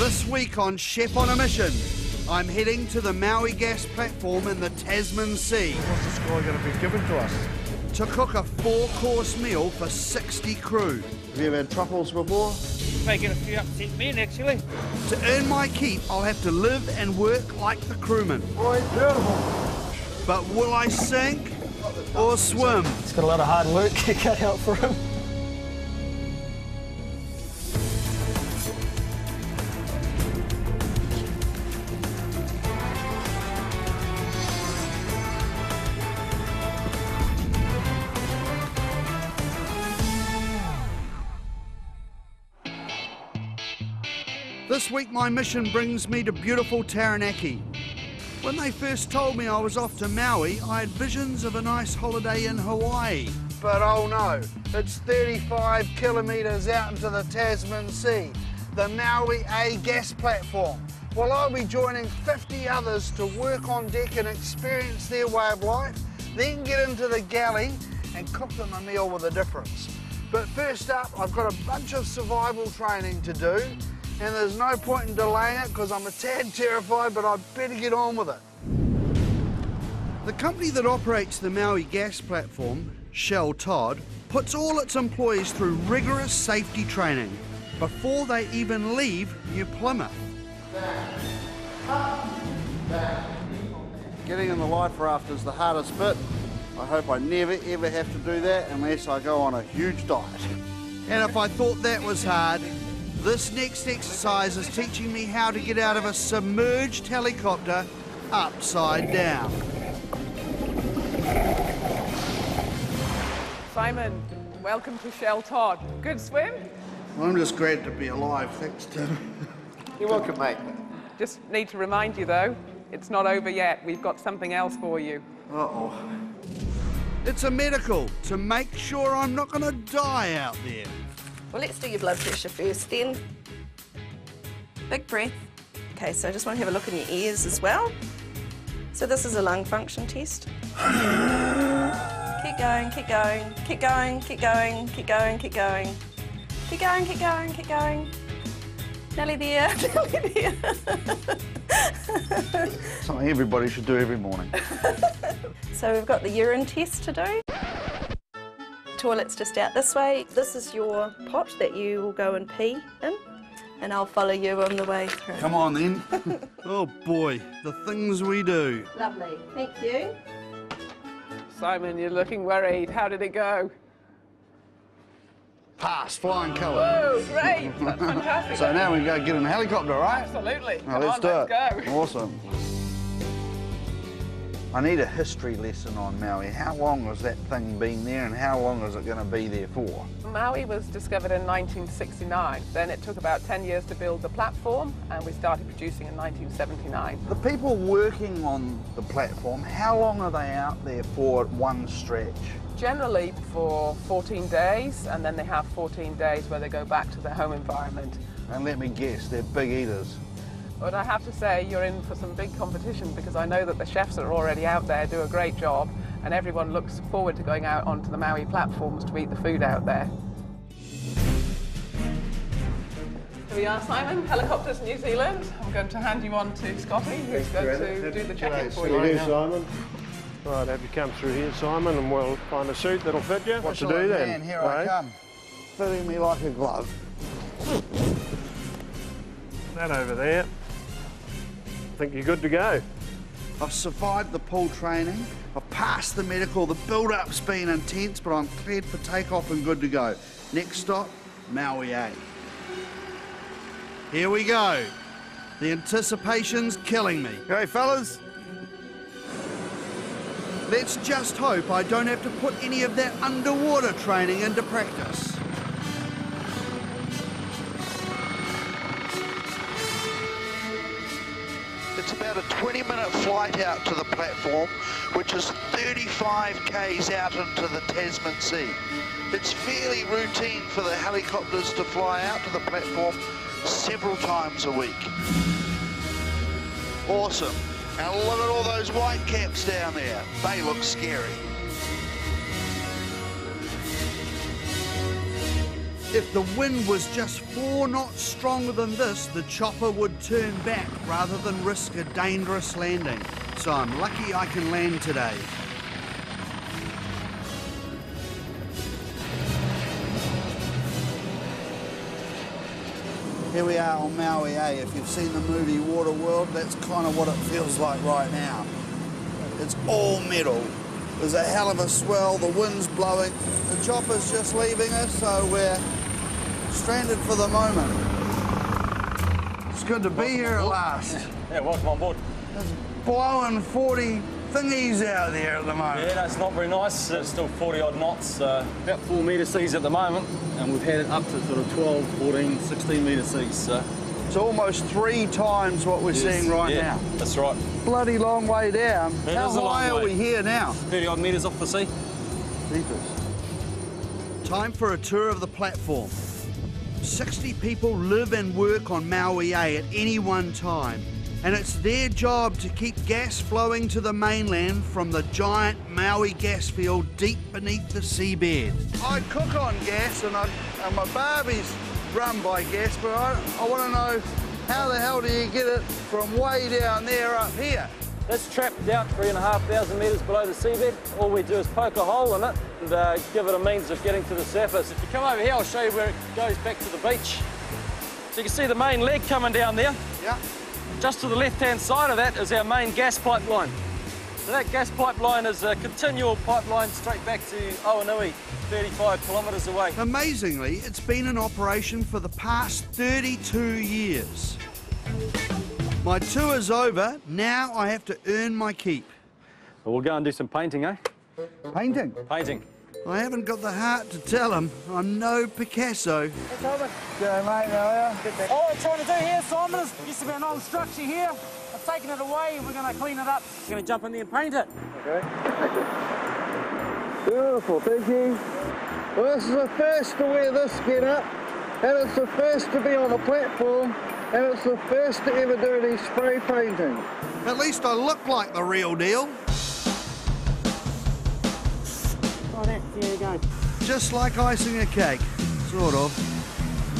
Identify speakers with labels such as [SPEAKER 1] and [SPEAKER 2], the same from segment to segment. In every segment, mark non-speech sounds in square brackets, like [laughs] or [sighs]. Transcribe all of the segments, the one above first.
[SPEAKER 1] This week on Chef on a Mission, I'm heading to the Maui gas platform in the Tasman Sea
[SPEAKER 2] What's the sky going to be given to us?
[SPEAKER 1] to cook a four-course meal for 60 crew.
[SPEAKER 3] Have you ever had truffles before?
[SPEAKER 4] Making a few upset men, actually.
[SPEAKER 1] To earn my keep, I'll have to live and work like the crewmen.
[SPEAKER 3] Right, beautiful.
[SPEAKER 1] But will I sink or swim?
[SPEAKER 5] It's got a lot of hard work to [laughs] cut out for him.
[SPEAKER 1] This week my mission brings me to beautiful Taranaki. When they first told me I was off to Maui, I had visions of a nice holiday in Hawaii. But oh no, it's 35 kilometres out into the Tasman Sea, the Maui A gas platform. Well, I'll be joining 50 others to work on deck and experience their way of life, then get into the galley and cook them a meal with a difference. But first up, I've got a bunch of survival training to do, and there's no point in delaying it because I'm a tad terrified, but I'd better get on with it. The company that operates the Maui gas platform, Shell Todd, puts all its employees through rigorous safety training before they even leave New Plymouth.
[SPEAKER 3] Getting in the life raft is the hardest bit. I hope I never ever have to do that unless I go on a huge diet.
[SPEAKER 1] And if I thought that was hard, this next exercise is teaching me how to get out of a submerged helicopter upside down.
[SPEAKER 6] Simon, welcome to Shell Todd. Good swim?
[SPEAKER 1] I'm just glad to be alive, thanks Tim.
[SPEAKER 3] You're welcome, mate.
[SPEAKER 6] Just need to remind you though, it's not over yet. We've got something else for you.
[SPEAKER 3] Uh-oh.
[SPEAKER 1] It's a medical to make sure I'm not going to die out there.
[SPEAKER 7] Well, let's do your blood pressure first then. Big breath. Okay, so I just want to have a look in your ears as well. So this is a lung function test. keep going, keep going, keep going, keep going, keep going, keep going. Keep going, keep going, keep going. Nearly there, [laughs] nearly there. [laughs]
[SPEAKER 3] Something everybody should do every morning. [laughs]
[SPEAKER 7] So we've got the urine test to do. Toilet's just out this way. This is your pot that you will go and pee in, and I'll follow you on the way through.
[SPEAKER 1] Come on then. [laughs] oh boy, the things we do.
[SPEAKER 7] Lovely, thank you.
[SPEAKER 6] Simon, you're looking worried. How did it go?
[SPEAKER 1] Pass, flying colour.
[SPEAKER 6] Oh, great. That's [laughs] fantastic.
[SPEAKER 3] So now we can go get in a helicopter, right?
[SPEAKER 6] Absolutely.
[SPEAKER 3] Now
[SPEAKER 6] Come
[SPEAKER 3] let's
[SPEAKER 6] on,
[SPEAKER 3] do
[SPEAKER 6] let's
[SPEAKER 3] it.
[SPEAKER 6] go.
[SPEAKER 3] Awesome. I need a history lesson on Maui. How long has that thing been there and how long is it going to be there for?
[SPEAKER 6] Maui was discovered in 1969. Then it took about 10 years to build the platform, and we started producing in 1979.
[SPEAKER 3] The people working on the platform, how long are they out there for at one stretch?
[SPEAKER 6] Generally for 14 days, and then they have 14 days where they go back to their home environment.
[SPEAKER 3] And let me guess, they're big eaters.
[SPEAKER 6] But I have to say, you're in for some big competition because I know that the chefs that are already out there do a great job, and everyone looks forward to going out onto the Maui platforms to eat the food out there. Here we are, Simon, Helicopters New Zealand. I'm going to hand you on to Scotty, who's going to do the check-in for
[SPEAKER 2] How
[SPEAKER 6] you.
[SPEAKER 2] do, Simon? Right, have you come through here, Simon, and we'll find a suit that'll fit you. What to do then?
[SPEAKER 3] Man, here I
[SPEAKER 2] eh?
[SPEAKER 3] come. Fitting me like a glove.
[SPEAKER 2] That over there. I think you're good to go.
[SPEAKER 1] I've survived the pool training. I've passed the medical. The build-up's been intense, but I'm cleared for takeoff and good to go. Next stop, Maui A. Here we go. The anticipation's killing me.
[SPEAKER 3] Hey, fellas.
[SPEAKER 1] Let's just hope I don't have to put any of that underwater training into practice. 20-minute flight out to the platform, which is 35 k's out into the Tasman Sea. It's fairly routine for the helicopters to fly out to the platform several times a week. Awesome. And look at all those white caps down there. They look scary. If the wind was just four knots stronger than this, the chopper would turn back rather than risk a dangerous landing. So I'm lucky I can land today.
[SPEAKER 3] Here we are on Maui, A. If you've seen the movie Waterworld, that's kind of what it feels like right now. It's all metal. There's a hell of a swell, the wind's blowing. The chopper's just leaving us, so we're stranded for the moment. It's good to be here at last.
[SPEAKER 5] Yeah, welcome on board.
[SPEAKER 3] It's blowing 40 thingies out there at the moment.
[SPEAKER 5] Yeah, that's not very nice. It's still 40 odd knots, uh, about 4 metre seas at the moment, and we've had it up to sort of 12, 14, 16 metre seas. So.
[SPEAKER 3] It's almost three times what we're seeing right
[SPEAKER 5] yeah,
[SPEAKER 3] now.
[SPEAKER 5] That's right.
[SPEAKER 3] Bloody long way down.
[SPEAKER 5] It
[SPEAKER 3] How
[SPEAKER 5] is a long
[SPEAKER 3] high are we here now?
[SPEAKER 5] 30 odd metres off the sea.
[SPEAKER 3] Jeepers.
[SPEAKER 1] Time for a tour of the platform. 60 people live and work on Maui A at any one time, and it's their job to keep gas flowing to the mainland from the giant Maui gas field deep beneath the seabed. I cook on gas, and, I, and my barbie's run by gas, but I, I want to know how the hell do you get it from way down there up here?
[SPEAKER 5] That's trapped out three and a half thousand metres below the seabed. All we do is poke a hole in it and uh, give it a means of getting to the surface. If you come over here, I'll show you where it goes back to the beach. So you can see the main leg coming down there.
[SPEAKER 1] Yeah.
[SPEAKER 5] Just to the left-hand side of that is our main gas pipeline. So that gas pipeline is a continual pipeline straight back to Oaonui, 35 kilometres away.
[SPEAKER 1] Amazingly, it's been in operation for the past 32 years. My tour's over. Now I have to earn my keep.
[SPEAKER 5] We'll go and do some painting, eh?
[SPEAKER 3] Painting.
[SPEAKER 5] Painting.
[SPEAKER 1] I haven't got the heart to tell him I'm no Picasso.
[SPEAKER 3] G'day, mate. How are you?
[SPEAKER 4] All we're trying to do here, Simon, is used to be an old structure here. I've taken it away and we're going to clean it up. We're going to jump in there and paint it. OK.
[SPEAKER 3] Beautiful, thank you. Well, this is the first to wear this get up, and it's the first to be on the platform, and it's the first to ever do any spray painting.
[SPEAKER 1] At least I look like the real deal.
[SPEAKER 4] There, there you go.
[SPEAKER 1] Just like icing a cake, sort of.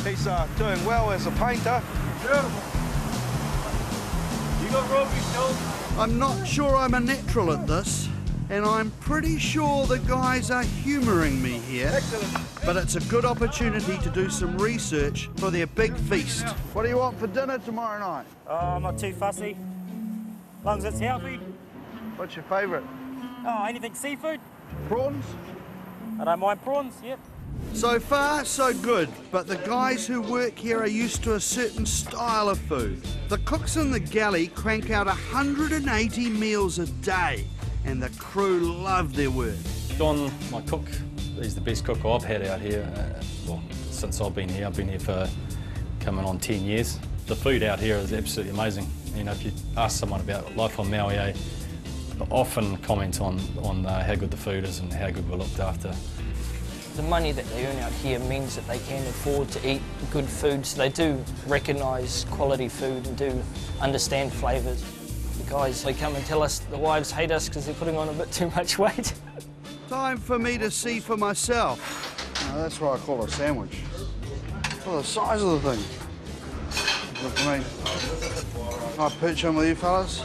[SPEAKER 8] He's uh, doing well as a painter. You got Robbie still?
[SPEAKER 1] I'm not sure I'm a natural at this, and I'm pretty sure the guys are humouring me here. But it's a good opportunity to do some research for their big feast.
[SPEAKER 3] What do you want for dinner tomorrow night?
[SPEAKER 4] Oh, I'm not too fussy. As long as it's healthy.
[SPEAKER 3] What's your favourite?
[SPEAKER 4] Oh, anything seafood?
[SPEAKER 3] Prawns?
[SPEAKER 4] I don't mind prawns, yep.
[SPEAKER 1] So far, so good, but the guys who work here are used to a certain style of food. The cooks in the galley crank out 180 meals a day, and the crew love their work.
[SPEAKER 5] Don, my cook, he's the best cook I've had out here. Uh, well, since I've been here, I've been here for coming on 10 years. The food out here is absolutely amazing. You know, if you ask someone about life on Maui, they often comment on, on uh, how good the food is and how good we're looked after.
[SPEAKER 9] The money that they earn out here means that they can afford to eat good food, so they do recognise quality food and do understand flavours. The guys, they come and tell us the wives hate us because they're putting on a bit too much weight.
[SPEAKER 1] Time for me to see for myself.
[SPEAKER 3] No, that's what I call a sandwich. For the size of the thing. Look for me. Can I perch on with you fellas?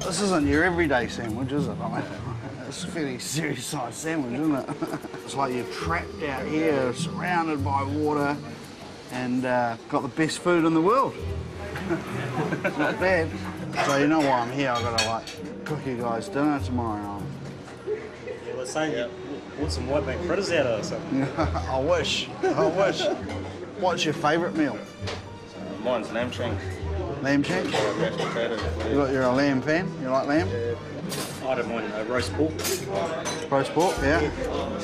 [SPEAKER 3] This isn't your everyday sandwich, is it? I mean, it's a fairly serious sized sandwich, isn't it? [laughs] it's like you're trapped out here, surrounded by water, and uh, got the best food in the world. Not bad. So you know why I'm here. I've got to like cook you guys dinner tomorrow night.
[SPEAKER 10] Well, they're saying you want some whitebait fritters out of or something. [laughs]
[SPEAKER 3] I wish. I wish. What's your favourite meal?
[SPEAKER 10] Mine's lamb shank.
[SPEAKER 3] Lamb shank?
[SPEAKER 10] Mashed potatoes.
[SPEAKER 3] You got, you're a lamb fan? You like lamb?
[SPEAKER 10] I don't mind uh, roast pork.
[SPEAKER 3] Roast pork, yeah.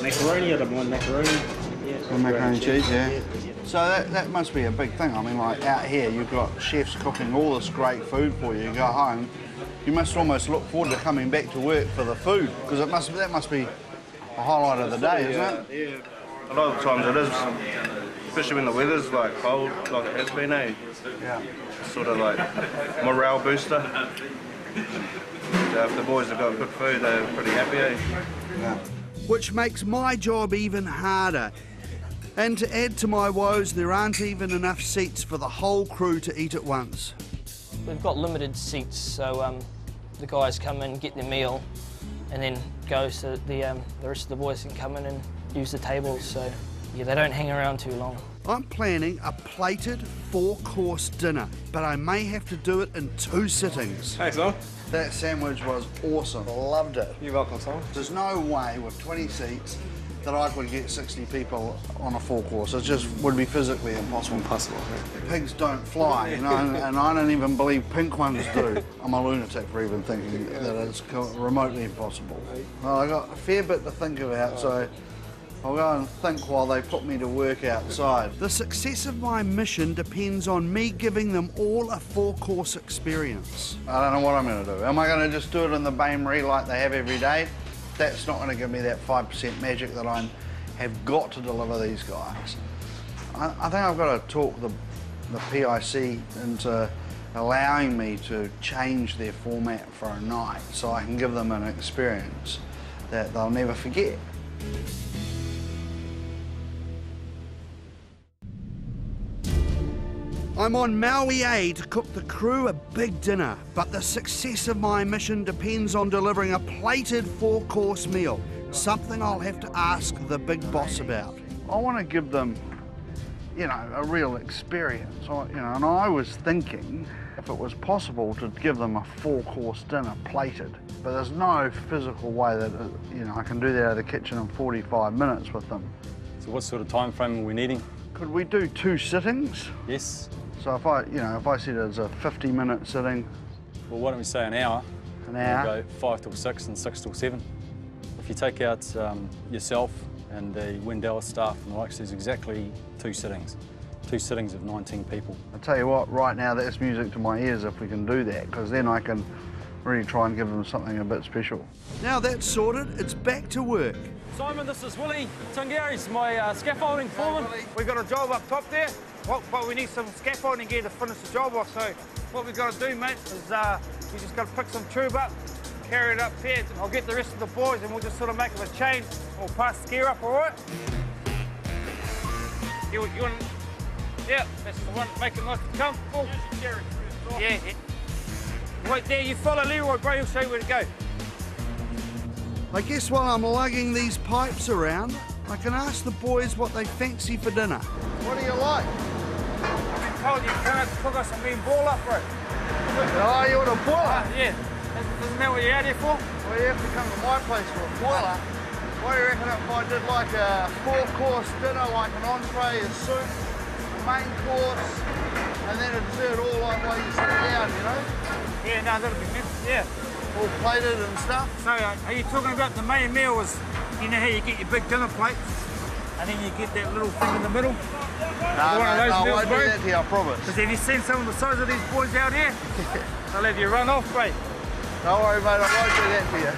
[SPEAKER 10] Macaroni, I don't mind macaroni. Yeah.
[SPEAKER 3] And macaroni and cheese, yeah. So that, that must be a big thing. I mean, like out here, you've got chefs cooking all this great food for you. You go home, you must almost look forward to coming back to work for the food because it must that must be a highlight of the day, isn't it?
[SPEAKER 8] Yeah. A lot of times it is, especially when the weather's like cold, like it has been, eh?
[SPEAKER 3] Yeah.
[SPEAKER 8] Sort of like morale booster. So if the boys have got good food, they're pretty happy, eh?
[SPEAKER 3] Yeah.
[SPEAKER 1] which makes my job even harder. And to add to my woes, there aren't even enough seats for the whole crew to eat at once.
[SPEAKER 9] We've got limited seats, so um, the guys come in, get their meal, and then go so the, um, the rest of the boys can come in and use the tables. So yeah, they don't hang around too long.
[SPEAKER 1] I'm planning a plated four course dinner, but I may have to do it in two sittings.
[SPEAKER 10] Hey, Simon.
[SPEAKER 3] That sandwich was awesome. Loved it.
[SPEAKER 10] You're welcome, Simon.
[SPEAKER 3] There's no way with 20 seats that I could get 60 people on a four course. It just would be physically impossible.
[SPEAKER 10] Impossible.
[SPEAKER 3] Pigs don't fly, you know, and, and I don't even believe pink ones do. I'm a lunatic for even thinking that it's remotely impossible. Well, I got a fair bit to think about, so I'll go and think while they put me to work outside.
[SPEAKER 1] The success of my mission depends on me giving them all a four course experience.
[SPEAKER 3] I don't know what I'm going to do. Am I going to just do it in the Bain Marie like they have every day? That's not going to give me that 5% magic that I have got to deliver these guys. I, I think I've got to talk the, the PIC into allowing me to change their format for a night so I can give them an experience that they'll never forget.
[SPEAKER 1] I'm on Maui A to cook the crew a big dinner, but the success of my mission depends on delivering a plated four course meal, something I'll have to ask the big boss about.
[SPEAKER 3] I want to give them, you know, a real experience. I, you know, and I was thinking if it was possible to give them a four-course dinner plated, but there's no physical way that uh, you know I can do that out of the kitchen in 45 minutes with them.
[SPEAKER 5] So what sort of time frame are we needing?
[SPEAKER 3] Could we do two sittings?
[SPEAKER 5] Yes.
[SPEAKER 3] So if I, you know, if I said it's a 50-minute sitting,
[SPEAKER 5] Well, why don't we say an hour?
[SPEAKER 3] an
[SPEAKER 5] We'll
[SPEAKER 3] hour.
[SPEAKER 5] go five till six and six till seven. If you take out um, yourself and the Wendell staff and the likes, there's exactly two sittings. Two sittings of 19 people.
[SPEAKER 3] I tell you what, right now that's music to my ears if we can do that, because then I can really try and give them something a bit special.
[SPEAKER 1] Now that's sorted, it's back to work.
[SPEAKER 4] Simon, this is Willie Tungary's my uh, scaffolding foreman.
[SPEAKER 11] We've got a job up top there, but, but we need some scaffolding gear to finish the job off. So what we've got to do, mate, is uh, we just got to pick some tube up, carry it up here. I'll get the rest of the boys and we'll just sort of make them a chain. We'll pass the gear up, all right? You, you want, yeah, that's the one. Make it nice and comfortable. Yeah, yeah. Wait there, you follow Leroy, bro. He'll show you where to go.
[SPEAKER 1] I guess while I'm lugging these pipes around, I can ask the boys what they fancy for dinner.
[SPEAKER 3] What do you like?
[SPEAKER 11] I've been told you can't cook us a mean ball up, bro.
[SPEAKER 3] Oh, you want a boiler?
[SPEAKER 11] Ah, yeah. Isn't that what you're out here for?
[SPEAKER 3] Well, you have to come to my place for a boiler. What do you reckon if I did like a four-course dinner, like an entree, a soup, a main course, and then a dessert all like while you sit down, you know?
[SPEAKER 11] Yeah, no, that'll be good. Yeah.
[SPEAKER 3] All plated and stuff.
[SPEAKER 11] So, uh, are you talking about the main meal? Was you know how you get your big dinner plates, and then you get that little thing in the middle?
[SPEAKER 3] No,
[SPEAKER 11] one of
[SPEAKER 3] no,
[SPEAKER 11] those
[SPEAKER 3] no, I
[SPEAKER 11] meals,
[SPEAKER 3] won't do
[SPEAKER 11] bro?
[SPEAKER 3] that to you, I promise.
[SPEAKER 11] Because have you seen some of the size of these boys out here? [laughs] They'll have you run off, mate.
[SPEAKER 3] Don't worry, mate, I won't do that to you.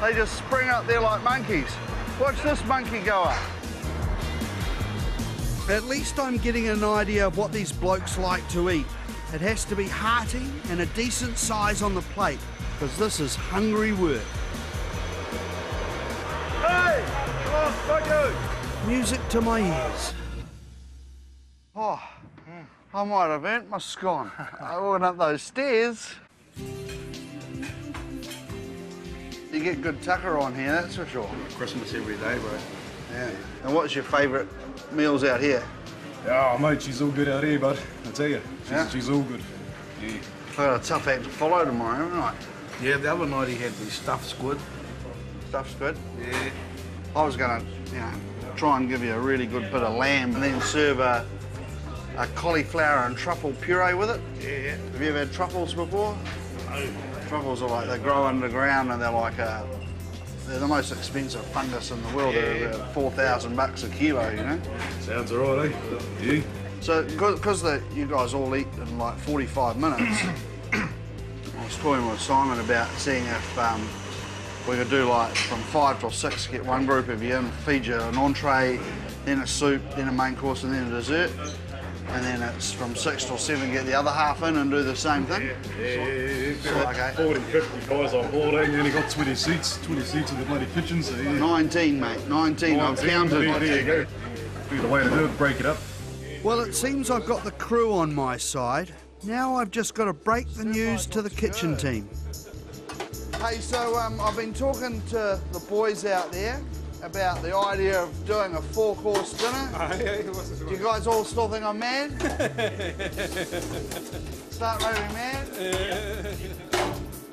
[SPEAKER 3] They just spring up there like monkeys. Watch this monkey go up.
[SPEAKER 1] At least I'm getting an idea of what these blokes like to eat. It has to be hearty and a decent size on the plate, because this is hungry work.
[SPEAKER 11] Hey! Come on, what you?
[SPEAKER 1] Music to my ears.
[SPEAKER 3] Oh, I might have earned my scone. [laughs] I went up those stairs. You get good tucker on here, that's for sure.
[SPEAKER 8] Christmas every day, bro.
[SPEAKER 3] Yeah. And what's your favourite meals out here?
[SPEAKER 10] Oh, mate, she's all good out here, bud. I tell you, she's,
[SPEAKER 3] Yeah?
[SPEAKER 10] she's all good. Yeah.
[SPEAKER 3] I've got a tough act to follow tomorrow, haven't I?
[SPEAKER 8] Yeah, the other night he had the stuffed squid.
[SPEAKER 3] Stuff's squid?
[SPEAKER 8] Yeah.
[SPEAKER 3] I was going to, you know, try and give you a really good bit of lamb and then serve a, a cauliflower and truffle puree with it.
[SPEAKER 8] Yeah.
[SPEAKER 3] Have you ever had truffles before? No. Truffles are like, they grow underground and they're like a, they're the most expensive fungus in the world. They're
[SPEAKER 8] Yeah.
[SPEAKER 3] about 4,000 bucks a kilo, you know?
[SPEAKER 10] Sounds all right, eh? Yeah.
[SPEAKER 3] So, because you guys all eat in like 45 minutes, [coughs] I was talking with Simon about seeing if um, we could do like from five till six, get one group of you in, feed you an entree, then a soup, then a main course, and then a dessert. And then it's from six till seven, get the other half in and do the same thing?
[SPEAKER 12] Yeah, yeah, yeah.
[SPEAKER 3] So,
[SPEAKER 12] Got
[SPEAKER 3] okay.
[SPEAKER 12] 40, 50 guys on board, and you only got 20 seats, 20 seats in the bloody kitchen, so yeah.
[SPEAKER 3] 19, mate, 19, I've
[SPEAKER 12] 19,
[SPEAKER 3] counted.
[SPEAKER 12] There, there you go. Be the way to do it, break it up.
[SPEAKER 1] Well, it seems I've got the crew on my side. Now I've just got to break the news to the kitchen team.
[SPEAKER 3] Hey, so um, I've been talking to the boys out there about the idea of doing a four-course dinner. [laughs] Do you guys all still think I'm mad? [laughs] Start raving mad?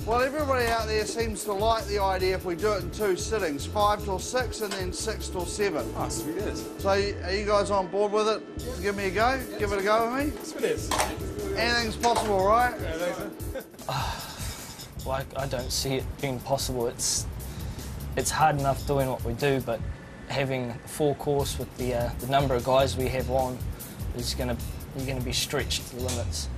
[SPEAKER 3] Well, everybody out there seems to like the idea if we do it in two sittings, five till six and then six till seven.
[SPEAKER 13] Oh, sweet as.
[SPEAKER 3] So are you guys on board with it? To give me a go? Give it a go with me?
[SPEAKER 13] Sweet as.
[SPEAKER 3] Anything's possible, right?
[SPEAKER 9] Well, [sighs] [laughs] I, I don't see it being possible. It's it's hard enough doing what we do, but having four course with the uh, the number of guys we have on is gonna you're gonna be stretched to the limits.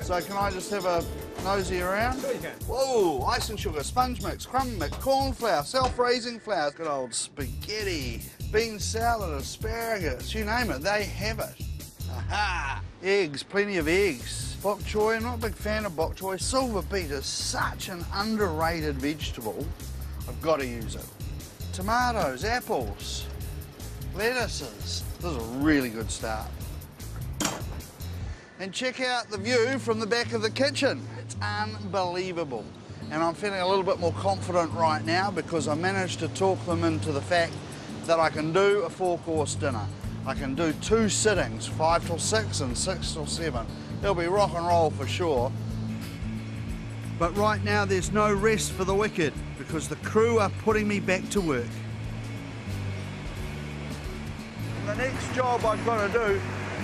[SPEAKER 3] So can I just have a nosy around? Sure you can. Whoa, ice and sugar, sponge mix, crumb mix, corn flour, self-raising flour, good old spaghetti, bean salad, asparagus, you name it, they have it. Aha! Eggs, plenty of eggs. Bok choy, I'm not a big fan of bok choy. Silver beet is such an underrated vegetable. I've got to use it. Tomatoes, apples, lettuces. This is a really good start. And check out the view from the back of the kitchen. It's unbelievable. And I'm feeling a little bit more confident right now because I managed to talk them into the fact that I can do a four-course dinner. I can do two sittings, five till six and six till seven. It'll be rock and roll for sure.
[SPEAKER 1] But right now there's no rest for the wicked because the crew are putting me back to work.
[SPEAKER 3] The next job I've got to do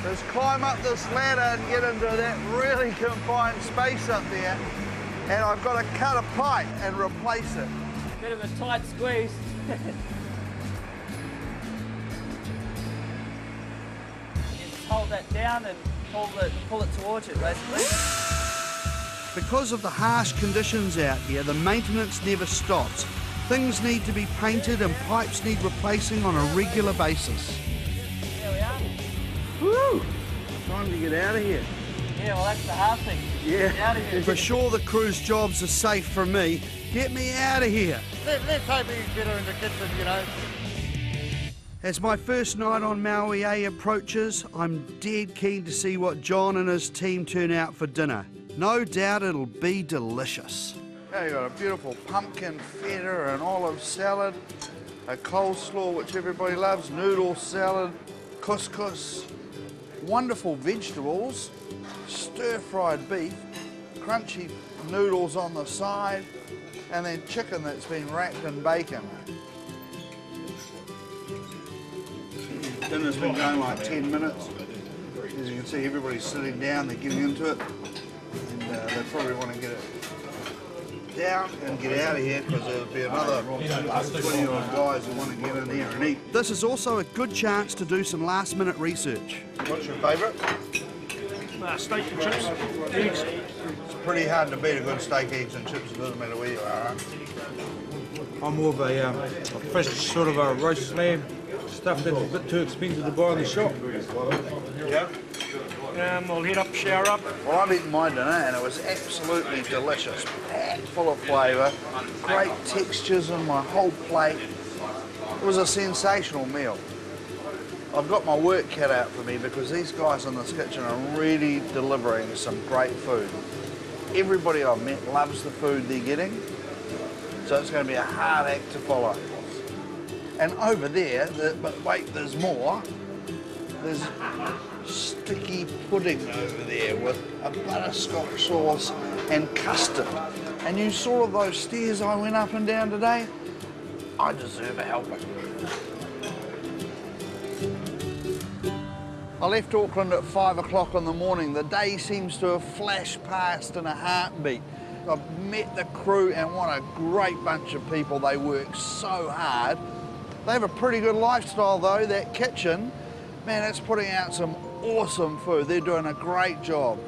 [SPEAKER 3] is climb up this ladder and get into that really confined space up there. And I've got to cut a pipe and replace it.
[SPEAKER 4] Bit of a tight squeeze. [laughs]
[SPEAKER 14] Hold that down and pull it, pull it towards you, basically.
[SPEAKER 1] Because of the harsh conditions out here, the maintenance never stops. Things need to be painted and pipes need replacing on a regular basis.
[SPEAKER 14] There we are.
[SPEAKER 3] Woo! Time to get out of here.
[SPEAKER 14] Yeah, well, that's the hard thing. Get out of here.
[SPEAKER 1] For sure the crew's jobs are safe for me. Get me out of here.
[SPEAKER 11] Let, let's hope he's better in the kitchen, you know.
[SPEAKER 1] As my first night on Maui A approaches, I'm dead keen to see what John and his team turn out for dinner. No doubt it'll be delicious.
[SPEAKER 3] You've got a beautiful pumpkin feta and olive salad, a coleslaw which everybody loves, noodle salad, couscous, wonderful vegetables, stir-fried beef, crunchy noodles on the side, and then chicken that's been wrapped in bacon. Dinner's been going like 10 minutes. As you can see, everybody's sitting down, they're getting into it, and uh, they probably want to get it down and get out of here because there'll be another 20 odd guys who want to get in here and eat.
[SPEAKER 1] This is also a good chance to do some last minute research.
[SPEAKER 3] What's your favourite?
[SPEAKER 2] Uh, steak and chips, eggs.
[SPEAKER 3] It's pretty hard to beat a good steak, eggs and chips. It doesn't matter where you are.
[SPEAKER 15] I'm more of a, um, a fresh sort of a roast lamb stuff that's a bit too expensive to buy in the shop.
[SPEAKER 3] Yeah.
[SPEAKER 2] Um, I'll head up, shower up.
[SPEAKER 3] Well, I've eaten my dinner and it was absolutely delicious. Packed full of flavour, great textures on my whole plate. It was a sensational meal. I've got my work cut out for me because these guys in this kitchen are really delivering some great food. Everybody I've met loves the food they're getting, so it's going to be a hard act to follow. And over there, the, but wait, there's more. There's sticky pudding over there with a butterscotch sauce and custard. And you saw those stairs I went up and down today? I deserve a helping. I left Auckland at five o'clock in the morning. The day seems to have flashed past in a heartbeat. I've met the crew and what a great bunch of people. They work so hard. They have a pretty good lifestyle though, that kitchen. Man, it's putting out some awesome food. They're doing a great job.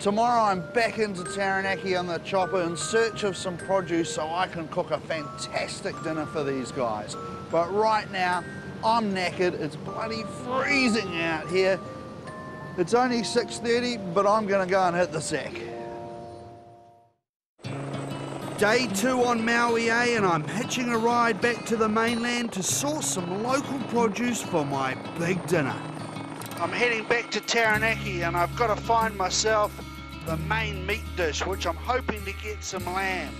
[SPEAKER 3] Tomorrow I'm back into Taranaki on the chopper in search of some produce so I can cook a fantastic dinner for these guys. But right now, I'm knackered. It's bloody freezing out here. It's only 6.30, but I'm gonna go and hit the sack. Day two on Maui A and I'm hitching a ride back to the mainland to source some local produce for my big dinner. I'm heading back to Taranaki and I've got to find myself the main meat dish, which I'm hoping to get some lamb.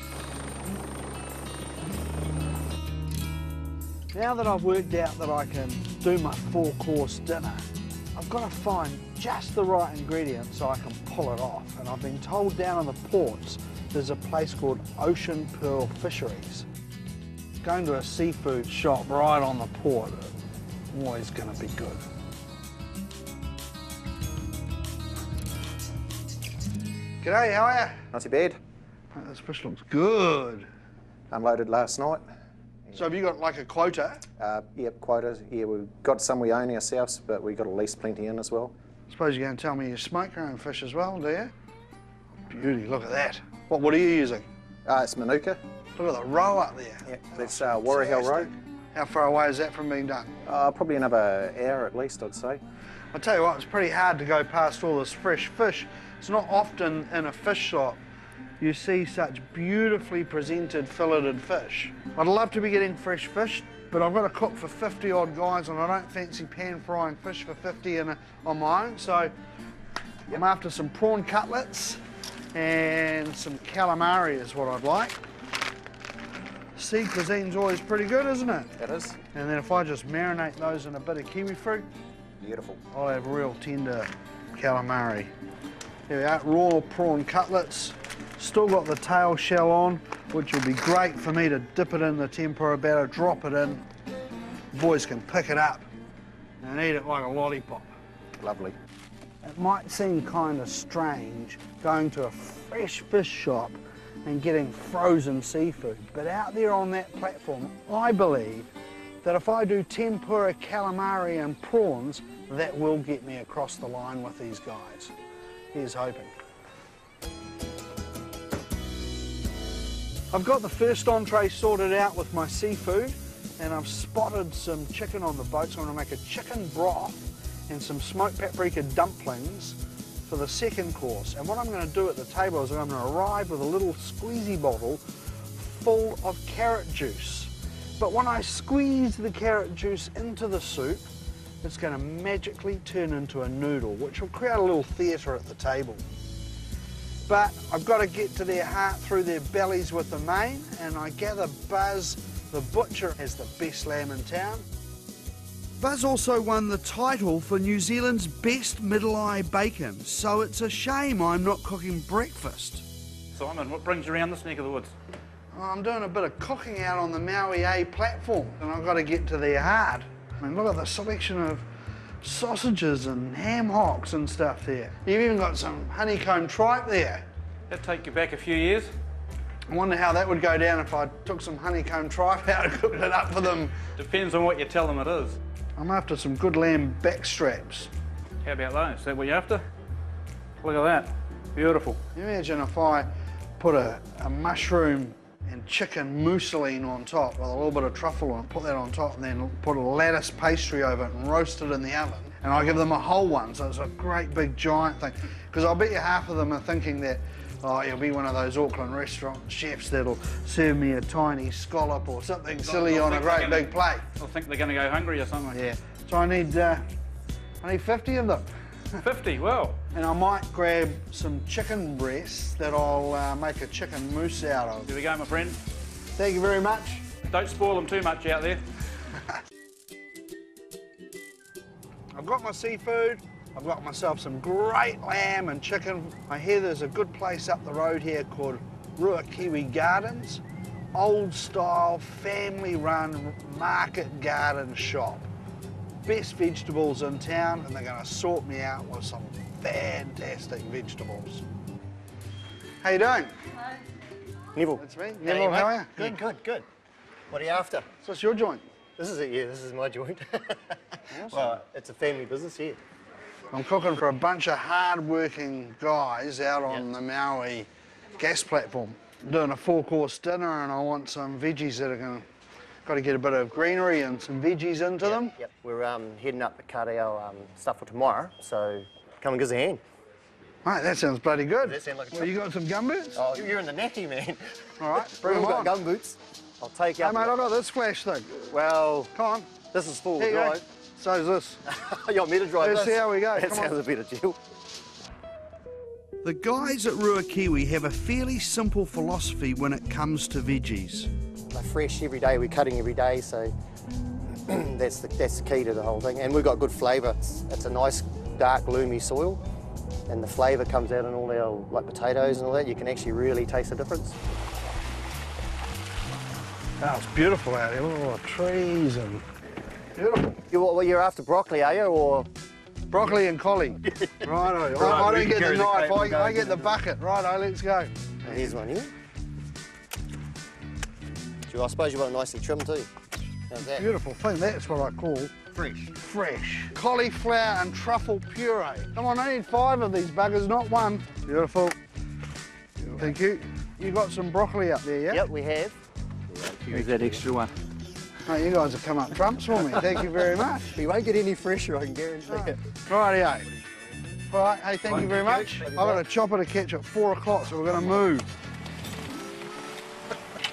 [SPEAKER 3] Now that I've worked out that I can do my four course dinner, I've got to find just the right ingredients so I can pull it off. And I've been told down in the ports there's a place called Ocean Pearl Fisheries. Going to a seafood shop right on the port, always going to be good. G'day, how are you?
[SPEAKER 13] Not too bad.
[SPEAKER 3] This fish looks good.
[SPEAKER 13] Unloaded last night.
[SPEAKER 3] So have you got like a quota?
[SPEAKER 13] Uh, yep, quotas. Yeah, we've got some we own ourselves, but we've got at least plenty in as well.
[SPEAKER 3] I suppose you're going to tell me you smoke your own fish as well, do you? Beauty, look at that. What, what are you using?
[SPEAKER 13] Uh, it's Manuka.
[SPEAKER 3] Look at the row up there.
[SPEAKER 13] Yep, that's uh, Warra Hill Road.
[SPEAKER 3] How far away is that from being done?
[SPEAKER 13] Uh, probably another hour at least, I'd say.
[SPEAKER 3] I tell you what, it's pretty hard to go past all this fresh fish. It's not often in a fish shop you see such beautifully presented filleted fish. I'd love to be getting fresh fish, but I've got to cook for 50 odd guys and I don't fancy pan frying fish for 50 in a, on my own, so I'm after some prawn cutlets and some calamari is what I'd like. Sea cuisine's always pretty good, isn't it?
[SPEAKER 13] It is.
[SPEAKER 3] And then if I just marinate those in a bit of kiwi fruit,
[SPEAKER 13] Beautiful.
[SPEAKER 3] I'll have real tender calamari. Here we are, raw prawn cutlets. Still got the tail shell on, which will be great for me to dip it in the tempura batter, drop it in. Boys can pick it up and eat it like a lollipop.
[SPEAKER 13] Lovely.
[SPEAKER 3] It might seem kind of strange going to a fresh fish shop and getting frozen seafood, but out there on that platform, I believe that if I do tempura, calamari and prawns, that will get me across the line with these guys. Here's hoping. I've got the first entree sorted out with my seafood and I've spotted some chicken on the boat, so I'm to make a chicken broth and some smoked paprika dumplings for the second course. And what I'm going to do at the table is I'm going to arrive with a little squeezy bottle full of carrot juice. But when I squeeze the carrot juice into the soup, it's going to magically turn into a noodle, which will create a little theatre at the table. But I've got to get to their heart through their bellies with the main, and I gather Buzz, the butcher, has the best lamb in town. Buzz also won the title for New Zealand's best middle eye bacon, so it's a shame I'm not cooking breakfast.
[SPEAKER 16] Simon, what brings you around this neck of the woods?
[SPEAKER 3] I'm doing a bit of cooking out on the Maui A platform, and I've got to get to their heart. I mean, look at the selection of sausages and ham hocks and stuff there. You've even got some honeycomb tripe there.
[SPEAKER 16] That'd take you back a few years?
[SPEAKER 3] I wonder how that would go down if I took some honeycomb tripe [laughs] out and cooked it up for them.
[SPEAKER 16] Depends on what you tell them it is.
[SPEAKER 3] I'm after some good lamb back straps.
[SPEAKER 16] How about those? Is that what you're after? Look at that. Beautiful.
[SPEAKER 3] Imagine if I put a, a mushroom and chicken mousseline on top with a little bit of truffle on it, put that on top, and then put a lattice pastry over it and roast it in the oven. And I give them a whole one, so it's a great big giant thing. Because I'll bet you half of them are thinking that, oh, you'll be one of those Auckland restaurant chefs that'll serve me a tiny scallop or something silly on a great big plate.
[SPEAKER 16] I think they're going to go hungry or something.
[SPEAKER 3] Yeah. So I need, uh, I need 50 of them.
[SPEAKER 16] 50, well.
[SPEAKER 3] And I might grab some chicken breasts that I'll uh, make a chicken mousse out of.
[SPEAKER 16] Here we go, my friend.
[SPEAKER 3] Thank you very much.
[SPEAKER 16] Don't spoil them too much out there. [laughs]
[SPEAKER 3] I've got my seafood. I've got myself some great lamb and chicken. I hear there's a good place up the road here called Rua Kiwi Gardens. Old style, family run market garden shop. Best vegetables in town and they're going to sort me out with some fantastic vegetables. How you doing? Hello.
[SPEAKER 17] Neville.
[SPEAKER 3] That's me. Neville, how are you?
[SPEAKER 17] Yeah, good, good. What are you after?
[SPEAKER 3] So it's your joint?
[SPEAKER 17] This is it, yeah, this is my joint. [laughs] Well, it's a family business, yeah.
[SPEAKER 3] I'm cooking for a bunch of hard-working guys out on the Maui gas platform. I'm doing a four-course dinner and I want some veggies that are going to, got to get a bit of greenery and some veggies into them.
[SPEAKER 17] Yep, we're um, heading up to cut our um, stuff for tomorrow, so come and give us a hand.
[SPEAKER 3] Mate, that sounds bloody good.
[SPEAKER 17] Does that sound like a
[SPEAKER 3] well, you got some gumboots?
[SPEAKER 17] Oh, you're in the necky, man.
[SPEAKER 3] All right, [laughs] bring
[SPEAKER 17] We've
[SPEAKER 3] them on.
[SPEAKER 17] got gumboots. I'll take
[SPEAKER 3] Hey,
[SPEAKER 17] out.
[SPEAKER 3] mate,
[SPEAKER 17] the-
[SPEAKER 3] I got this flash thing.
[SPEAKER 17] Well,
[SPEAKER 3] Come on.
[SPEAKER 17] this is full
[SPEAKER 3] Here you go.
[SPEAKER 17] drive.
[SPEAKER 3] So's this. [laughs]
[SPEAKER 17] you want me to drive
[SPEAKER 3] Let's
[SPEAKER 17] this?
[SPEAKER 3] see how we go.
[SPEAKER 17] That
[SPEAKER 3] Come on.
[SPEAKER 17] sounds a bit of deal.
[SPEAKER 1] The guys at Ruakiwi have a fairly simple philosophy when it comes to veggies.
[SPEAKER 17] They're fresh every day. We're cutting every day, so [clears throat] that's the that's the key to the whole thing. And we've got good flavour. It's, it's a nice dark loomy soil, and the flavour comes out in all our like potatoes and all that. You can actually really taste the difference.
[SPEAKER 3] Oh, it's beautiful out here. Look oh, at all the trees and beautiful.
[SPEAKER 17] You well, you're after broccoli, are you, or
[SPEAKER 3] broccoli and collie? [laughs] Righto. I, I don't get the
[SPEAKER 17] carry the
[SPEAKER 3] knife. I, I get
[SPEAKER 17] get
[SPEAKER 3] the bucket. Righto, let's go.
[SPEAKER 17] Here's one here. So I suppose you want it nicely trimmed too. How's that?
[SPEAKER 3] Beautiful thing. That's what I call
[SPEAKER 17] fresh.
[SPEAKER 3] Fresh. Cauliflower and truffle puree. Come on, I need five of these buggers, not one. Beautiful. Thank you. You've got some broccoli up there, yeah?
[SPEAKER 17] Yep, we have.
[SPEAKER 3] Here's that extra one. Oh, you guys have come up trumps for me. Thank you very much.
[SPEAKER 17] We won't get any fresher, I can guarantee it.
[SPEAKER 3] Rightio. All right, hey, thank you very much. I've got a chopper to catch at four o'clock, so we're going to move.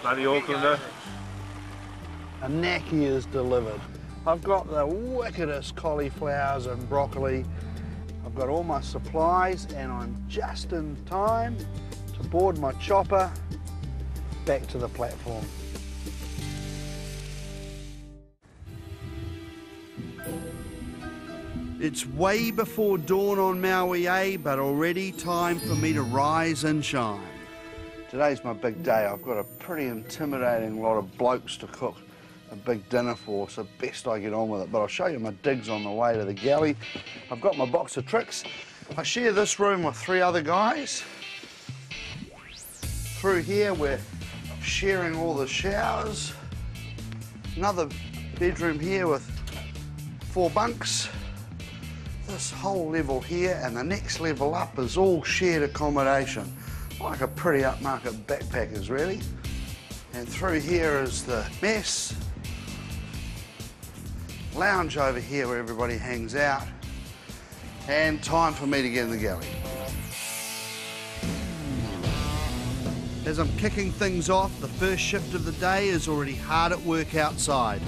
[SPEAKER 8] Bloody Aucklander. Eh?
[SPEAKER 3] A nacky is delivered. I've got the wickedest cauliflowers and broccoli. I've got all my supplies and I'm just in time to board my chopper back to the platform.
[SPEAKER 1] It's way before dawn on Maui A, but already time for me to rise and shine.
[SPEAKER 3] Today's my big day. I've got a pretty intimidating lot of blokes to cook a big dinner for, so best I get on with it. But I'll show you my digs on the way to the galley. I've got my box of tricks. I share this room with three other guys. Through here, we're sharing all the showers. Another bedroom here with four bunks. This whole level here and the next level up is all shared accommodation. Like a pretty upmarket backpackers, really. And through here is the mess. Lounge over here where everybody hangs out. And time for me to get in the galley.
[SPEAKER 1] As I'm kicking things off, the first shift of the day is already hard at work outside.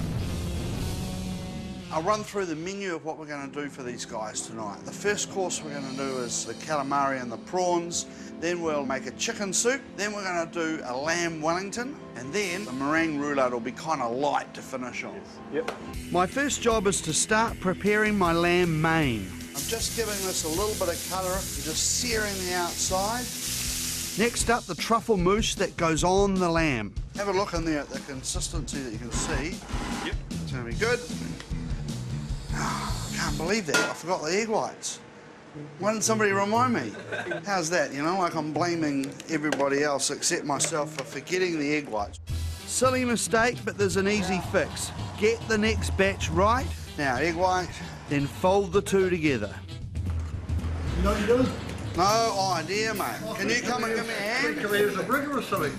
[SPEAKER 3] I'll run through the menu of what we're going to do for these guys tonight. The first course we're going to do is the calamari and the prawns. Then we'll make a chicken soup. Then we're going to do a lamb Wellington. And then the meringue roulade will be kind of light to finish on.
[SPEAKER 2] Yep.
[SPEAKER 1] My first job is to start preparing my lamb main.
[SPEAKER 3] I'm just giving this a little bit of colour, just searing the outside.
[SPEAKER 1] Next up, the truffle mousse that goes on the lamb.
[SPEAKER 3] Have a look in there at the consistency that you can see. Yep. It's going to be good. I can't believe that. I forgot the egg whites. Why didn't somebody remind me? How's that? You know, like I'm blaming everybody else except myself for forgetting the egg whites.
[SPEAKER 1] Silly mistake, but there's an easy fix. Get the next batch right.
[SPEAKER 3] Now, egg white.
[SPEAKER 1] Then fold the two together.
[SPEAKER 3] You know what you're doing? No idea, mate. Can you come and give me a hand?
[SPEAKER 12] There's a burger or something.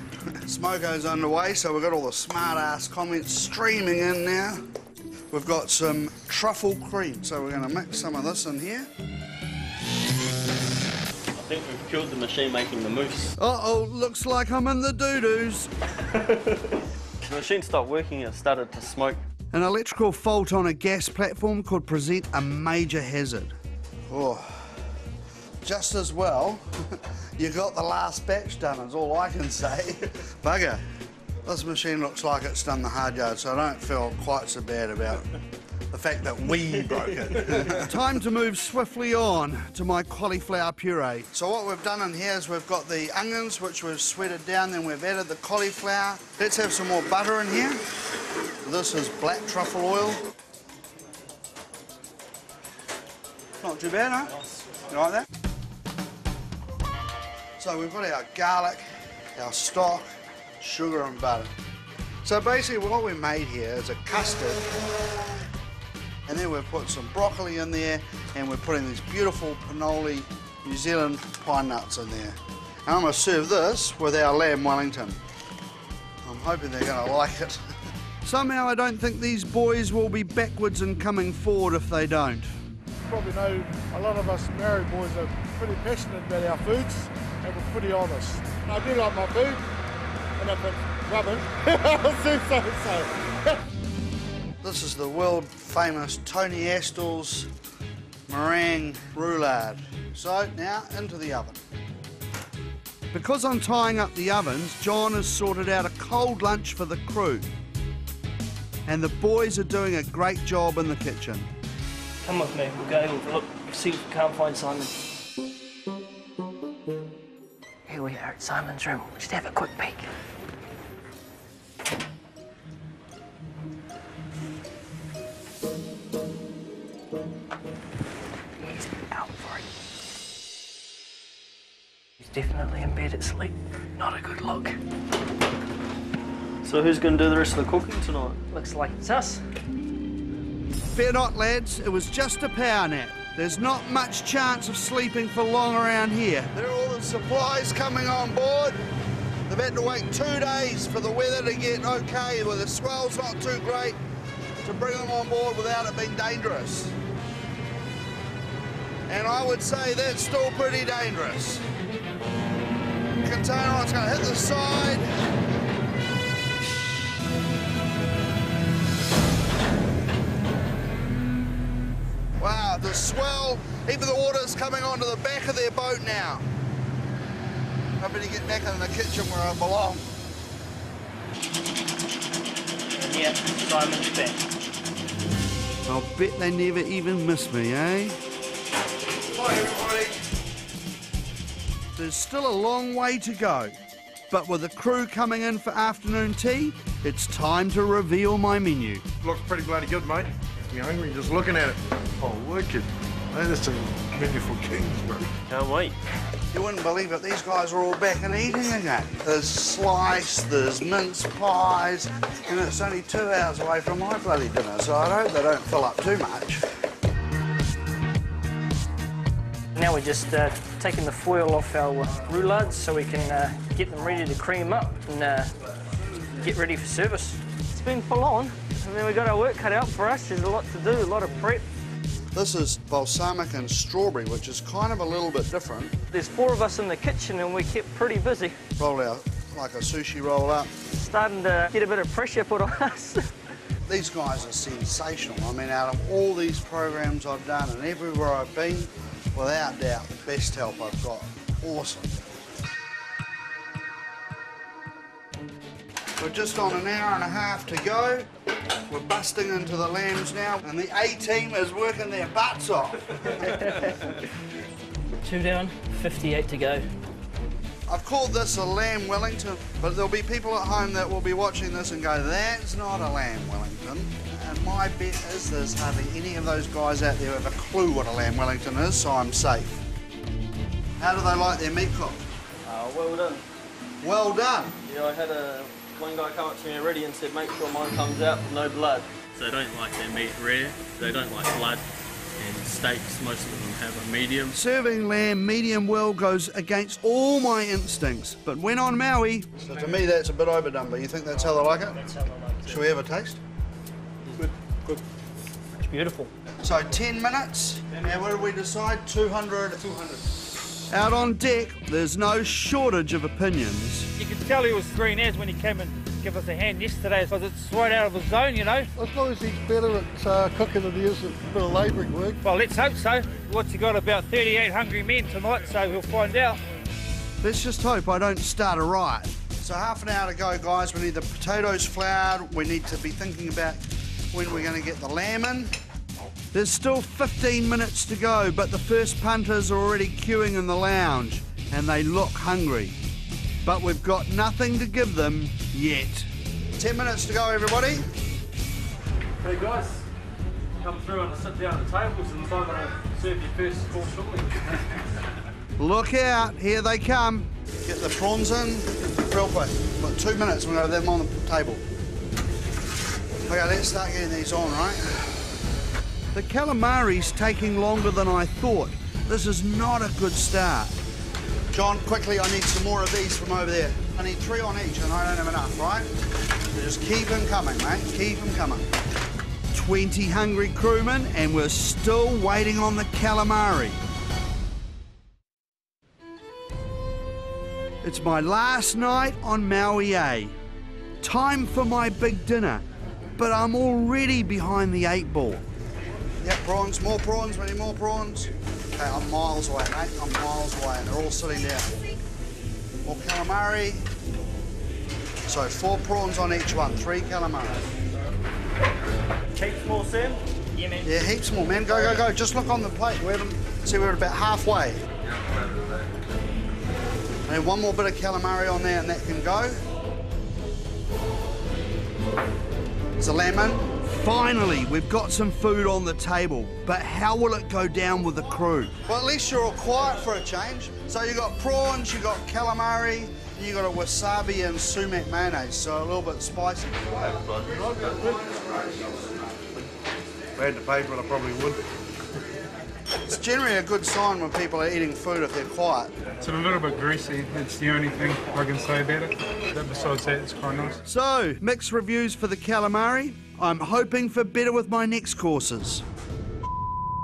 [SPEAKER 3] Smoko's underway, so we've got all the smart ass comments streaming in now. We've got some truffle cream, so we're going to mix some of this in here.
[SPEAKER 18] I think we've killed the machine making the mousse.
[SPEAKER 1] Uh-oh, looks like I'm in the doo-doos. [laughs]
[SPEAKER 18] The machine stopped working, it started to smoke.
[SPEAKER 1] An electrical fault on a gas platform could present a major hazard.
[SPEAKER 3] Oh, just as well, [laughs] you got the last batch done, is all I can say. [laughs] Bugger, this machine looks like it's done the hard yard, so I don't feel quite so bad about the fact that we broke it. [laughs]
[SPEAKER 1] Time to move swiftly on to my cauliflower puree.
[SPEAKER 3] So what we've done in here is we've got the onions, which we've sweated down, then we've added the cauliflower. Let's have some more butter in here. This is black truffle oil. Not too bad, huh? You like that? So we've got our garlic, our stock, sugar and butter. So basically what we made here is a custard and then we've put some broccoli in there and we're putting these beautiful Pinoli New Zealand pine nuts in there. And I'm going to serve this with our lamb Wellington. I'm hoping they're going to like it. [laughs]
[SPEAKER 1] Somehow I don't think these boys will be backwards and coming forward if they don't.
[SPEAKER 19] probably know a lot of us Maori boys are pretty passionate about our foods and we're pretty honest. I do like my food, and if it's rubbish, I'll say so so.
[SPEAKER 3] This is the world famous Tony Astle's meringue roulade. So now into the oven. Because I'm tying up the ovens, John has sorted out a cold lunch for the crew. And the boys are doing a great job in the kitchen.
[SPEAKER 9] Come with me, we'll go and look, see if we can't find Simon. Here we are at Simon's room. Just have a quick peek. He's out for it. He's definitely in bed asleep. Not a good look.
[SPEAKER 18] So who's going to do the rest of the cooking tonight?
[SPEAKER 9] Looks like it's us.
[SPEAKER 3] Fear not, lads, it was just a power nap. There's not much chance of sleeping for long around here. There are all the supplies coming on board. They've had to wait two days for the weather to get okay, where the swell's not too great, to bring them on board without it being dangerous. And I would say that's still pretty dangerous. Container it's going to hit the side. Wow, the swell, even the water's coming onto the back of their boat now. I better get back in the kitchen where I belong.
[SPEAKER 9] Yeah, Simon's back.
[SPEAKER 3] I'll bet they never even miss me, eh? Hi, everybody. There's still a long way to go, but with the crew coming in for afternoon tea, it's time to reveal my menu.
[SPEAKER 12] Looks pretty bloody good, mate. You're hungry just looking at it. Oh, wicked. That is a menu for kings, bro.
[SPEAKER 18] Can't wait.
[SPEAKER 3] You wouldn't believe it, these guys are all back and eating again. There's slice, there's mince pies, and it's only two hours away from my bloody dinner, so I hope they don't fill up too much.
[SPEAKER 9] Now we're just uh, taking the foil off our roulades so we can uh, get them ready to cream up and uh, get ready for service. It's been full on. I mean, we've got our work cut out for us. There's a lot to do, a lot of prep.
[SPEAKER 3] This is balsamic and strawberry, which is kind of a little bit different.
[SPEAKER 9] There's four of us in the kitchen and we kept pretty busy.
[SPEAKER 3] Roll a, like a sushi roll up.
[SPEAKER 9] Starting to get a bit of pressure put on [laughs] us.
[SPEAKER 3] These guys are sensational. I mean, out of all these programs I've done and everywhere I've been, without doubt, the best help I've got. Awesome. We're just on an hour and a half to go. We're busting into the lambs now, and the A team is working their butts off. [laughs]
[SPEAKER 9] Two down, 58 to go.
[SPEAKER 3] I've called this a lamb Wellington, but there'll be people at home that will be watching this and go, that's not a lamb Wellington. And my bet is there's hardly any of those guys out there who have a clue what a lamb Wellington is, so I'm safe. How do they like their meat cooked?
[SPEAKER 18] Uh, well done.
[SPEAKER 3] Well done.
[SPEAKER 18] Yeah, I had a one guy come up to me already and said, make sure mine comes out with no blood.
[SPEAKER 20] So they don't like their meat rare, they don't like blood, and steaks, most of them have a medium.
[SPEAKER 3] Serving lamb medium well goes against all my instincts, but when on Maui, so to me that's a bit overdone, but you think that's how they like it?
[SPEAKER 9] That's how they like it.
[SPEAKER 3] Shall we have a taste?
[SPEAKER 12] Good, good.
[SPEAKER 9] It's beautiful.
[SPEAKER 3] So 10 minutes, And now what did we decide? 200? 200. Out on deck, there's no shortage of opinions.
[SPEAKER 11] You could tell he was green as when he came and give us a hand yesterday because it's right out of his zone, you know.
[SPEAKER 19] As long as he's better at uh, cooking than he is at a bit of labouring work.
[SPEAKER 11] Well, let's hope so. What's he got? About 38 hungry men tonight, so we'll find out.
[SPEAKER 3] Let's just hope I don't start a riot. So half an hour to go, guys. We need the potatoes floured. We need to be thinking about when we're going to get the lamb in. There's still 15 minutes to go, but the first punters are already queuing in the lounge, and they look hungry. But we've got nothing to give them yet. 10 minutes to go, everybody.
[SPEAKER 4] Hey guys, come through and sit down at the tables and I'm going to serve your first course shortly. [laughs]
[SPEAKER 3] Look out, here they come. Get the prawns in real quick. Got two minutes, we're going to have them on the table. Okay, let's start getting these on, right? The calamari's taking longer than I thought. This is not a good start. John, quickly, I need some more of these from over there. I need three on each and I don't have enough, right? So just keep them coming, mate. Keep them coming. 20 hungry crewmen, and we're still waiting on the calamari. It's my last night on Maui A. Time for my big dinner, but I'm already behind the eight ball. Yep, prawns, more prawns, we need more prawns. Okay, I'm miles away, mate. I'm miles away, and they're all sitting there. More calamari. So four prawns on each one, three calamari.
[SPEAKER 18] Heaps more, Sam? Yeah, man.
[SPEAKER 3] Yeah, heaps more, man. Go, go, go. Just look on the plate. We haven't. See, we're about halfway. And one more bit of calamari on there, and that can go. There's a lemon. Finally, we've got some food on the table, but how will it go down with the crew? Well, at least you're all quiet for a change. So you got prawns, you got calamari, you got a wasabi and sumac mayonnaise, so a little bit spicy.
[SPEAKER 12] If I had to pay for it, I probably would.
[SPEAKER 3] It's generally a good sign when people are eating food if they're quiet.
[SPEAKER 16] It's a little bit greasy. It's the only thing I can say about it. But besides that, it's quite nice.
[SPEAKER 3] So, mixed reviews for the calamari. I'm hoping for better with my next courses.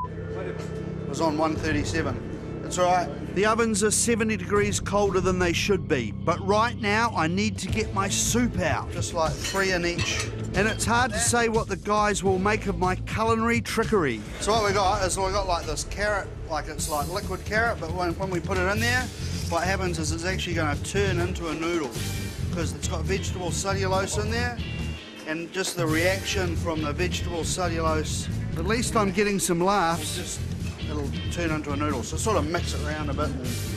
[SPEAKER 3] It was on 137. It's all right. The ovens are 70 degrees colder than they should be, but right now I need to get my soup out. Just like three in each. And it's hard to say what the guys will make of my culinary trickery. So what we got is we got like this carrot, like it's like liquid carrot, but when, when we put it in there, what happens is it's actually going to turn into a noodle because it's got vegetable cellulose in there and just the reaction from the vegetable cellulose. At least I'm getting some laughs. Just it'll turn into a noodle. So sort of mix it around a bit.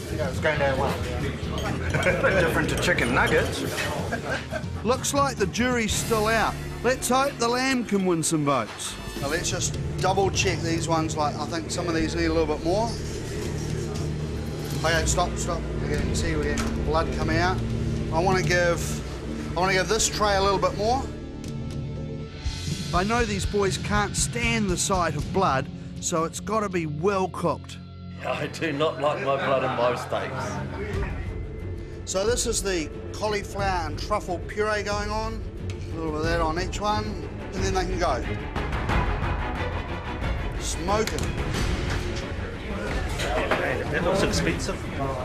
[SPEAKER 3] And,
[SPEAKER 12] Yeah, it's going down well. [laughs] Different to chicken nuggets.
[SPEAKER 3] Looks like the jury's still out. Let's hope the lamb can win some votes. Now let's just double check these ones. Like I think some of these need a little bit more. Okay, stop, stop. We're getting see we're getting blood coming out. I want to give I want to give this tray a little bit more. I know these boys can't stand the sight of blood, so it's got to be well cooked.
[SPEAKER 7] I do not like my blood in my steaks.
[SPEAKER 3] So this is the cauliflower and truffle puree going on. A little bit of that on each one, and then they can go. Smoking.
[SPEAKER 18] That looks expensive.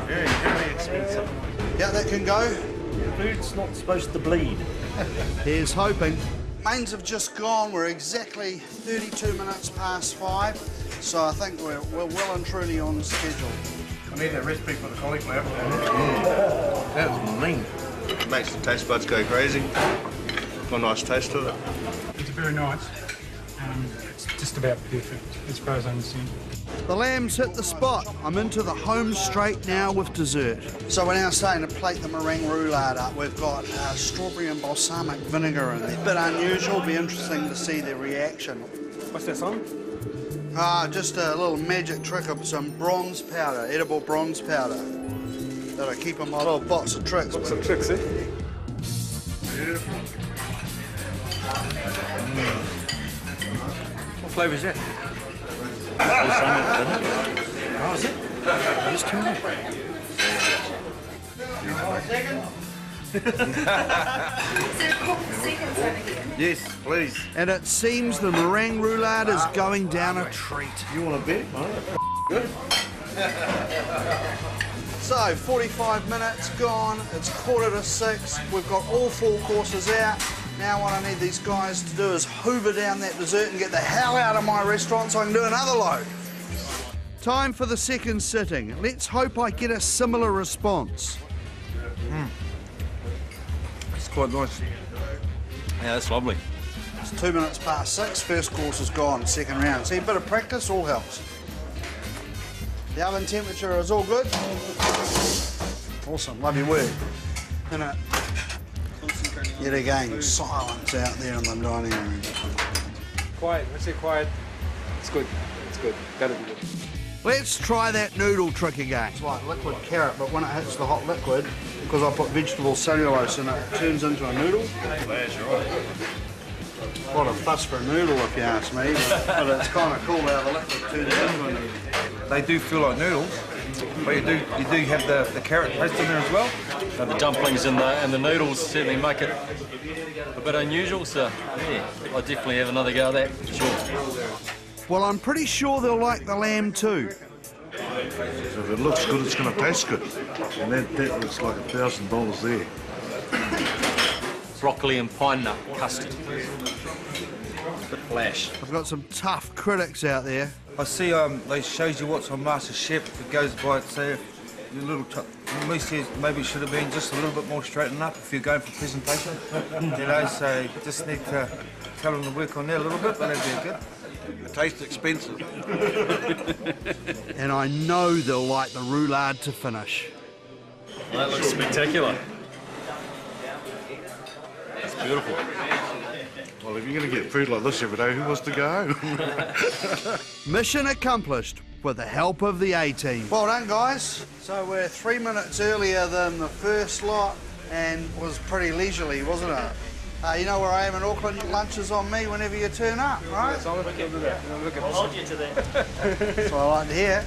[SPEAKER 18] Very, very expensive.
[SPEAKER 3] Yeah, that can go.
[SPEAKER 18] Food's not supposed to bleed. [laughs]
[SPEAKER 3] Here's hoping. Mains have just gone. We're exactly 32 minutes past five, so I think we're, we're well and truly on schedule.
[SPEAKER 12] I need that recipe for the cauliflower. That's mean.
[SPEAKER 8] Makes the taste buds go crazy. Got a nice taste to it.
[SPEAKER 16] It's very nice. Um, it's just about perfect, as far as I understand.
[SPEAKER 3] The lamb's hit the spot. I'm into the home straight now with dessert. So we're now starting to plate the meringue roulade up. We've got uh, strawberry and balsamic vinegar in it. A bit unusual, be interesting to see their reaction.
[SPEAKER 18] What's that song?
[SPEAKER 3] Ah, just a little magic trick of some bronze powder, edible bronze powder. That'll keep in my little box of tricks. Box
[SPEAKER 18] of tricks, eh? What flavour is that?
[SPEAKER 7] Oh, is it? Just too much.
[SPEAKER 12] Yes, please.
[SPEAKER 3] And it seems the meringue roulade is going down a treat.
[SPEAKER 12] You want a bet,
[SPEAKER 3] Good. So, 45 minutes gone. It's quarter to six. We've got all four courses out. Now what I need these guys to do is hoover down that dessert and get the hell out of my restaurant so I can do another load. Time for the second sitting. Let's hope I get a similar response.
[SPEAKER 12] It's quite nice.
[SPEAKER 7] Yeah, that's lovely.
[SPEAKER 3] It's two minutes past six. First course is gone. Second round. See, a bit of practice all helps. The oven temperature is all good. Awesome. Love your work. And it, yet again, silence out there in the dining room.
[SPEAKER 15] Quiet. Let's say quiet. It's good. It's good. Gotta be good.
[SPEAKER 3] Let's try that noodle trick again. It's like liquid carrot, but when it hits the hot liquid, because I put vegetable cellulose in it, it turns into a noodle.
[SPEAKER 8] That's right.
[SPEAKER 3] What a fuss for a noodle, if you ask me. But, but it's kind of cool how the liquid turns into a noodle.
[SPEAKER 15] They do feel like noodles, but you do you do have the, the carrot paste in there as well.
[SPEAKER 5] And the dumplings and the, and the noodles certainly make it a bit unusual, so yeah, I'll definitely have another go at that, for sure.
[SPEAKER 3] Well, I'm pretty sure they'll like the lamb too.
[SPEAKER 12] If it looks good, it's going to taste good. And that, that looks like a thousand dollars there.
[SPEAKER 5] Broccoli and pine nut custard. Bit flash.
[SPEAKER 3] I've got some tough critics out there.
[SPEAKER 15] I see um, they shows you what's on Master Chef. It goes by say your little. T- me says maybe it should have been just a little bit more straightened up if you're going for presentation. [laughs] you know, so you just need to tell them to work on that a little bit, but that'd be good.
[SPEAKER 12] It tastes expensive. [laughs]
[SPEAKER 3] And I know they'll like the roulade to finish.
[SPEAKER 5] That looks spectacular. That's beautiful.
[SPEAKER 12] Well, if you're going to get food like this every day, who wants to go? [laughs]
[SPEAKER 3] Mission accomplished with the help of the A-team. Well done, guys. So we're three minutes earlier than the first lot and was pretty leisurely, wasn't it? Uh, you know where I am in Auckland, lunch is on me whenever you turn up, right?
[SPEAKER 18] I'll look at that. I'll look at
[SPEAKER 21] I'll hold you to that.
[SPEAKER 3] That's what I like to hear.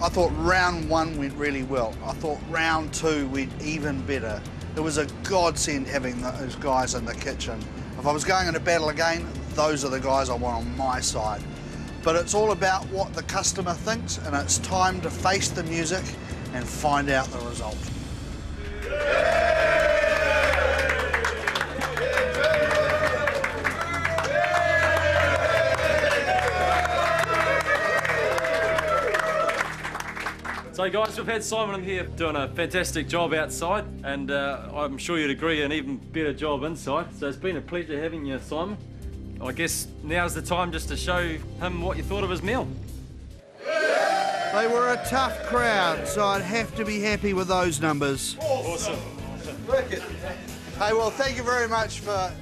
[SPEAKER 3] I thought round one went really well. I thought round two went even better. It was a godsend having those guys in the kitchen. If I was going into battle again, those are the guys I want on my side. But it's all about what the customer thinks, and it's time to face the music and find out the result.
[SPEAKER 5] So guys, we've had Simon in here doing a fantastic job outside, and uh, I'm sure you'd agree an even better job inside. So it's been a pleasure having you, Simon. I guess now's the time just to show him what you thought of his meal.
[SPEAKER 3] They were a tough crowd, so I'd have to be happy with those numbers.
[SPEAKER 5] Awesome.
[SPEAKER 3] Hey, well, thank you very much for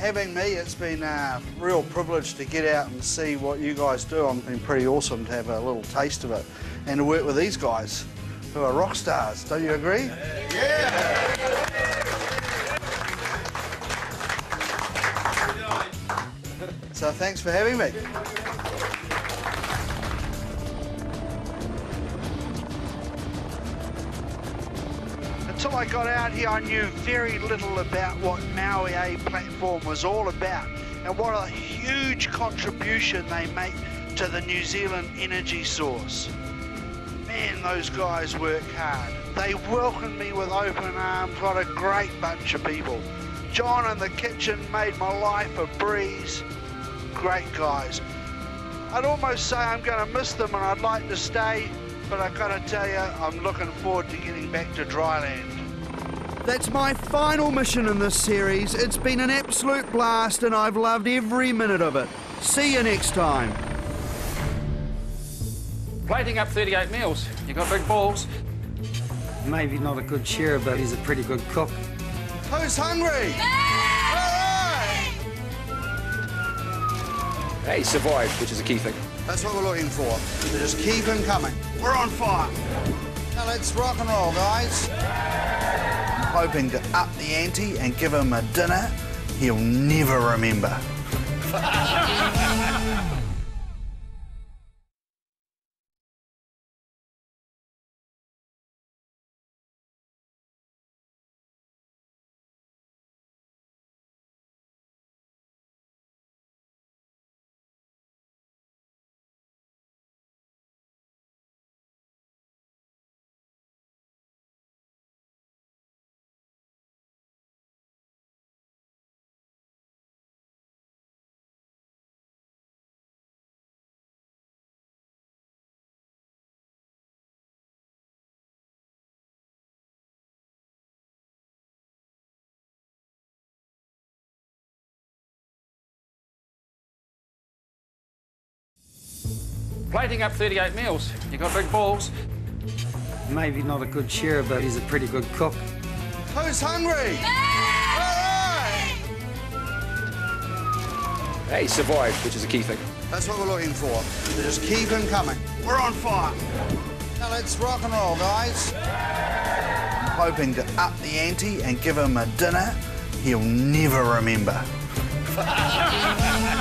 [SPEAKER 3] having me. It's been a real privilege to get out and see what you guys do. It's been pretty awesome to have a little taste of it and to work with these guys who are rock stars. Don't you agree? Yeah. So thanks for having me. Until I got out here, I knew very little about what Maui A platform was all about and what a huge contribution they make to the New Zealand energy source. Man, those guys work hard. They welcomed me with open arms. What a great bunch of people. John in the kitchen made my life a breeze. Great guys. I'd almost say I'm going to miss them and I'd like to stay, but I've got to tell you, I'm looking forward to getting back to dryland. That's my final mission in this series. It's been an absolute blast and I've loved every minute of it. See you next time.
[SPEAKER 16] Plating up 38 meals. You got big balls.
[SPEAKER 9] Maybe not a good share, but he's a pretty good cook.
[SPEAKER 3] Who's hungry?
[SPEAKER 22] Hey, survived, which is a key thing.
[SPEAKER 3] That's what we're looking for. Just keep him coming. We're on fire. Now let's rock and roll, guys. Hoping to up the ante and give him a dinner he'll never remember. [laughs]
[SPEAKER 16] Plating up 38 meals. You got big balls.
[SPEAKER 9] Maybe not a good share, but he's a pretty good cook.
[SPEAKER 3] Who's hungry?
[SPEAKER 22] Hey, survived, which is a key thing.
[SPEAKER 3] That's what we're looking for. Just keep him coming. We're on fire. Now let's rock and roll, guys. I'm hoping to up the ante and give him a dinner he'll never remember. [laughs]